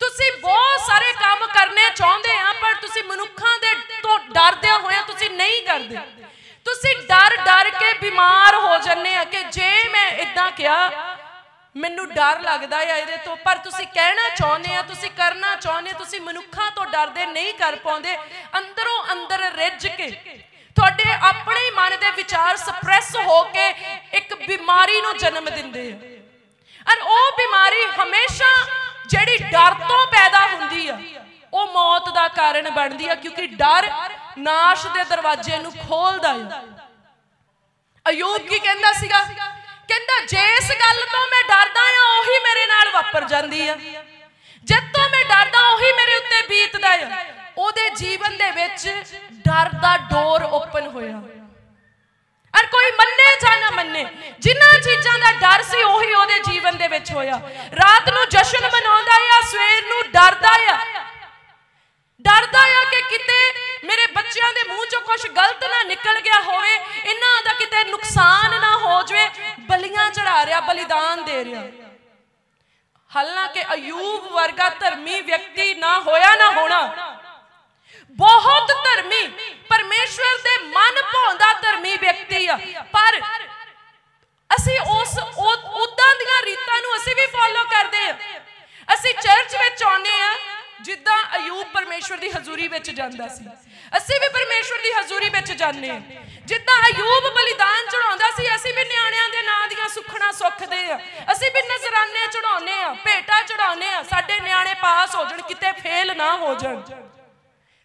ਤੁਸੀਂ ਬਹੁਤ ਸਾਰੇ ਕੰਮ ਕਰਨੇ ਚਾਹੁੰਦੇ ਆ, ਪਰ ਤੁਸੀਂ ਮਨੁੱਖਾਂ ਦੇ ਤੋਂ ਡਰਦੇ ਹੋਇਆ ਤੁਸੀਂ ਨਹੀਂ ਕਰਦੇ। ਤੁਸੀਂ ਡਰ ਡਰ ਕੇ ਬਿਮਾਰ ਹੋ ਜੰਨੇ ਆ ਕਿ ਜੇ ਮੈਂ ਇਦਾਂ ਕਿਹਾ, ਮੈਨੂੰ ਡਰ ਲੱਗਦਾ ਆ ਇਹਦੇ ਤੋਂ, ਪਰ ਤੁਸੀਂ ਕਹਿਣਾ ਚਾਹੁੰਦੇ ਆ, ਤੁਸੀਂ ਕਰਨਾ ਚਾਹੁੰਦੇ ਤੁਸੀਂ ਮਨੁੱਖਾਂ ਤੋਂ ਡਰਦੇ ਨਹੀਂ ਕਰ ਪਾਉਂਦੇ, ਅੰਦਰੋਂ ਅੰਦਰ ਰਿੱਝ ਕੇ ਤੁਹਾਡੇ ਆਪਣੇ ਮਨ ਦੇ ਵਿਚਾਰ ਸਪਰੈਸ ਹੋ ਕੇ ਇੱਕ ਬਿਮਾਰੀ ਨੂੰ ਜਨਮ ਦਿੰਦੇ ਆ। ਔਰ ਉਹ ਬਿਮਾਰੀ ਹਮੇਸ਼ਾ ਜਿਹੜੀ ਡਰ ਤੋਂ ਪੈਦਾ ਹੁੰਦੀ ਆ, ਉਹ ਮੌਤ ਦਾ ਕਾਰਨ ਬਣਦੀ ਆ, ਕਿਉਂਕਿ ਡਰ ਨਾਸ਼ ਦੇ ਦਰਵਾਜ਼ੇ ਨੂੰ ਖੋਲਦਾ ਆ। ਅਯੂਬ ਕੀ ਕਹਿੰਦਾ ਸੀਗਾ? ਕਹਿੰਦਾ, ਜੇ ਇਸ ਗੱਲ ਤੋਂ ਮੈਂ ਡਰਦਾ ਆ, ਉਹੀ ਮੇਰੇ ਨਾਲ ਵਾਪਰ ਜਾਂਦੀ ਆ। ਜਦ ਤੋਂ ਮੈਂ ਡਰਦਾ, ਉਹੀ ਮੇਰੇ ਉੱਤੇ ਬੀਤਦਾ ਆ। ਉਹਦੇ ਜੀਵਨ ਦੇ ਵਿੱਚ ਡਰ ਦਾ ਡੋਰ ਕੋਈ ਨਾ ਮੰਨੇ। ਜਿੰਨਾ ਚੀਜ਼ਾਂ ਦਾ ਡਰ ਸੀ, ਉਹੀ ਉਹਦੇ ਜੀਵਨ ਦੇ ਵਿੱਚ ਹੋਇਆ। ਰਾਤ ਨੂੰ ਜਸ਼ਨ ਮਨਾਉਂਦਾ ਆ, ਸਵੇਰ ਨੂੰ ਡਰਦਾ ਆ। ਡਰਦਾ ਆ ਕਿ ਕਿਤੇ ਮੇਰੇ ਬੱਚਿਆਂ ਦੇ ਮੂੰਹ ਚੋਂ ਕੁਝ ਗਲਤ ਨਾ ਨਿਕਲ ਗਿਆ ਹੋਵੇ, ਇਹਨਾਂ ਦਾ ਕਿਤੇ ਨੁਕਸਾਨ ਨਾ ਹੋ ਜਾਵੇ। ਬਲੀਆਂ ਚੜਾ ਰਿਹਾ, ਬਲੀਦਾਨ ਦੇ ਰਿਹਾ। ਹਾਲਾਂਕਿ ਅਯੂਬ ਵਰਗਾ ਧਰਮੀ ਵਿਅਕਤੀ ਨਾ ਹੋਇਆ ਨਾ ਹੋਣਾ। ਬਹੁਤ ਧਰਮੀ ਪਰਮੇਸ਼ਵਰ ਦੇ ਮਨ ਭਾਉਂਦਾ ਧਰਮੀ ਵਿਅਕਤੀ ਆ। ਪਰ ਅਸੀਂ ਉਸ ਉਦਾਂ ਦੀਆਂ ਰੀਤਾਂ ਨੂੰ ਅਸੀਂ ਵੀ ਫਾਲੋ ਕਰਦੇ ਆ। ਅਸੀਂ ਚਰਚ ਵਿੱਚ ਆਉਂਦੇ ਆ, ਜਿੱਦਾਂ ਅਯੂਬ ਪਰਮੇਸ਼ਵਰ ਦੀ ਹਜ਼ੂਰੀ ਵਿੱਚ ਜਾਂਦਾ ਸੀ। ਅਸੀਂ ਵੀ ਪਰਮੇਸ਼ਵਰ ਦੀ ਹਜ਼ੂਰੀ ਵਿੱਚ ਜਾਂਦੇ ਆ। ਜਿੱਦਾਂ ਅਯੂਬ ਬਲੀਦਾਨ ਚੜਾਉਂਦਾ ਸੀ, ਅਸੀਂ ਵੀ ਨਿਆਣਿਆਂ ਦੇ ਨਾਂ ਦੀਆਂ ਸੁਖਣਾ ਸੁੱਖਦੇ ਆ। ਅਸੀਂ ਵੀ ਨਜ਼ਰਾਨੇ ਚੜਾਉਂਦੇ ਆ, ਭੇਟਾ ਚੜਾਉਂਦੇ ਆ। ਸਾਡੇ ਨਿਆਣੇ ਪਾਸ ਹੋ ਜਾਣ, ਕਿਤੇ ਫੇਲ ਨਾ ਹੋ ਜਾਣ।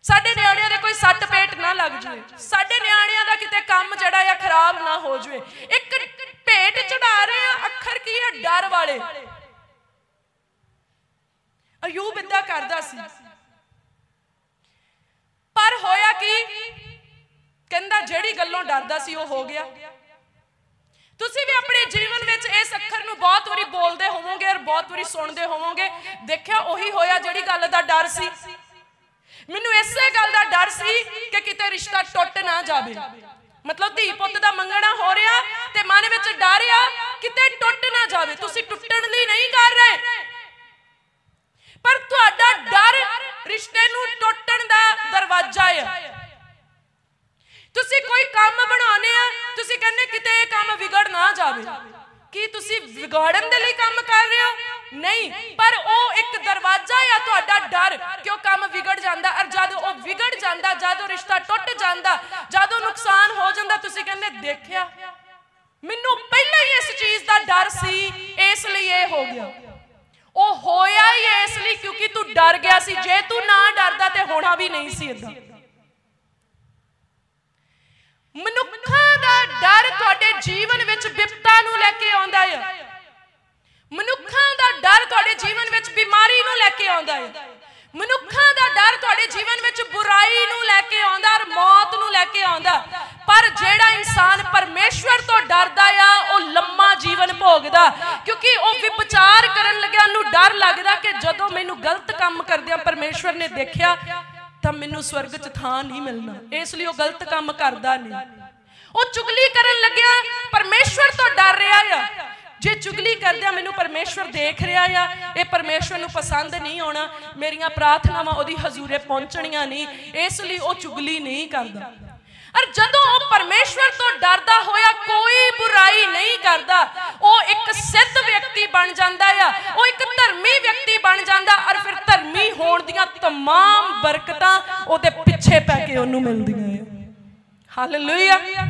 ਸਾਡੇ ਨਿਆਣਿਆਂ ਦੇ ਕੋਈ ਸੱਟ ਪੇਟ ਨਾ ਲੱਗ ਜਾਵੇ। ਸਾਡੇ ਨਿਆਣਿਆਂ ਦਾ ਕਿਤੇ ਕੰਮ ਜਿਹੜਾ ਆ ਖਰਾਬ ਨਾ ਹੋ ਜਾਵੇ। ਇੱਕ ਭੇਟ ਚੜਾ ਰਹੇ ਆ, ਅੱਖਰ ਕੀ ਹੈ ਡਰ ਵਾਲੇ। ਅਯੂਬ ਇਦਾਂ ਕਰਦਾ ਸੀ। ਪਰ ਹੋਇਆ ਕੀ? ਕਹਿੰਦਾ ਜਿਹੜੀ ਗੱਲੋਂ ਡਰਦਾ ਸੀ ਉਹ ਹੋ ਗਿਆ। ਤੁਸੀਂ ਵੀ ਆਪਣੇ ਜੀਵਨ ਵਿੱਚ ਇਸ ਅੱਖਰ ਨੂੰ ਬਹੁਤ ਵਾਰੀ ਬੋਲਦੇ ਹੋਵੋਗੇ ਔਰ ਬਹੁਤ ਵਾਰੀ ਸੁਣਦੇ ਹੋਵੋਗੇ। ਦੇਖਿਆ ਉਹੀ ਹੋਇਆ ਜਿਹੜੀ ਗੱਲ ਦਾ ਡਰ ਸੀ। ਮੈਨੂੰ ਇਸੇ ਗੱਲ ਦਾ ਡਰ ਸੀ ਕਿ ਕਿਤੇ ਰਿਸ਼ਤਾ ਟੁੱਟ ਨਾ ਜਾਵੇ। ਮਤਲਬ ਧੀ ਪੁੱਤ ਦਾ ਮੰਗਣਾ ਹੋ ਰਿਹਾ ਤੇ ਮਨ ਵਿੱਚ ਡਰ ਆ, ਕਿਤੇ ਟੁੱਟ ਨਾ ਜਾਵੇ। ਤੁਸੀਂ ਟੁੱਟਣ ਲਈ ਨਹੀਂ ਕਰ ਰਹੇ। ਪਰ ਤੁਹਾਡਾ ਡਰ ਰਿਸ਼ਤੇ ਨੂੰ ਟੁੱਟਣ ਦਾ ਦਰਵਾਜ਼ਾ ਆ। ਤੁਸੀਂ ਕੋਈ ਕੰਮ ਬਣਾਉਨੇ ਆ, ਤੁਸੀਂ ਕਹਿੰਦੇ ਕਿਤੇ ਇਹ ਕੰਮ ਵਿਗੜ ਨਾ ਜਾਵੇ। ਕੀ ਤੁਸੀਂ ਵਿਗਾੜਨ ਦੇ ਲਈ ਕੰਮ ਨਹੀਂ, ਪਰ ਉਹ ਇੱਕ ਦਰਵਾਜ਼ਾ ਆ ਤੁਹਾਡਾ ਡਰ ਕਿ ਉਹ ਕੰਮ ਵਿਗੜ ਜਾਂਦਾ ਔਰ ਜਦ ਉਹ ਵਿਗੜ ਜਾਂਦਾ, ਜਦ ਉਹ ਰਿਸ਼ਤਾ ਟੁੱਟ ਜਾਂਦਾ, ਜਦ ਉਹ ਨੁਕਸਾਨ ਹੋ ਜਾਂਦਾ, ਤੁਸੀਂ ਕਹਿੰਦੇ, ਦੇਖਿਆ? ਮੈਨੂੰ ਪਹਿਲਾਂ ਹੀ ਇਸ ਚੀਜ਼ ਦਾ ਡਰ ਸੀ, ਇਸ ਲਈ ਇਹ ਹੋ ਗਿਆ। ਉਹ ਹੋਇਆ ਹੀ ਇਸ ਲਈ ਕਿਉਂਕਿ ਤੂੰ ਡਰ ਗਿਆ ਸੀ। ਜੇ ਤੂੰ ਨਾ ਡਰਦਾ ਤੇ ਹੋਣਾ ਵੀ ਨਹੀਂ ਸੀ ਇਦਾਂ ਮਨੁੱਖਾਂ ਦਾ ਡਰ ਤੁਹਾਡੇ ਜੀਵਨ ਵਿੱਚ ਵਿਪਤਾ ਨੂੰ ਲੈ ਕੇ ਆਉਂਦਾ ਹੈ ਮਨੁੱਖ ਪਰ ਜਿਹੜਾ ਇਨਸਾਨ ਪਰਮੇਸ਼ਵਰ ਤੋਂ ਡਰਦਾ ਆ, ਉਹ ਲੰਮਾ ਜੀਵਨ ਭੋਗਦਾ। ਕਿਉਂਕਿ ਉਹ ਵਿਚਾਰ ਕਰਨ ਲੱਗਿਆ, ਉਹਨੂੰ ਡਰ ਲੱਗਦਾ ਕਿ ਜਦੋਂ ਮੈਨੂੰ ਗਲਤ ਕੰਮ ਕਰਦਿਆਂ ਪਰਮੇਸ਼ਵਰ ਨੇ ਦੇਖਿਆ, ਤਾਂ ਮੈਨੂੰ ਸਵਰਗ 'ਚ ਥਾਂ ਨਹੀਂ ਮਿਲਣਾ। ਇਸ ਲਈ ਉਹ ਗਲਤ ਕੰਮ ਕਰਦਾ ਨਹੀਂ। ਉਹ ਚੁਗਲੀ ਕਰਨ ਲੱਗਿਆ, ਪਰਮੇਸ਼ਵਰ ਤੋਂ ਡਰ ਰਿਹਾ ਆ। ਜੇ ਚੁਗਲੀ ਕਰਦਿਆਂ ਮੈਨੂੰ ਪਰਮੇਸ਼ਵਰ ਦੇਖ ਰਿਹਾ ਆ, ਇਹ ਪਰਮੇਸ਼ਵਰ ਨੂੰ ਪਸੰਦ ਨਹੀਂ ਆਉਣਾ। ਮੇਰੀਆਂ ਪ੍ਰਾਰਥਨਾਵਾਂ ਉਹਦੀ ਹਜ਼ੂਰੇ ਪਹੁੰਚਣੀਆਂ ਨਹੀਂ। ਇਸ ਲਈ ਉਹ ਚੁਗਲੀ ਨਹੀਂ ਕਰਦਾ। ਔਰ ਜਦੋਂ ਉਹ ਪਰਮੇਸ਼ਵਰ ਤੋਂ ਡਰਦਾ ਹੋਇਆ ਕੋਈ ਬੁਰਾਈ ਨਹੀਂ ਕਰਦਾ ਉਹ ਇੱਕ ਸਿੱਧ ਵਿਅਕਤੀ ਬਣ ਜਾਂਦਾ ਆ ਉਹ ਇੱਕ ਧਰਮੀ ਵਿਅਕਤੀ ਬਣ ਜਾਂਦਾ ਔਰ ਫਿਰ ਧਰਮੀ ਹੋਣ ਦੀਆਂ तमाम ਬਰਕਤਾਂ ਉਹਦੇ ਪਿੱਛੇ ਪੈ ਕੇ ਉਹਨੂੰ ਮਿਲਦੀਆਂ ਆ ਹਾਲੇਲੂਇਆ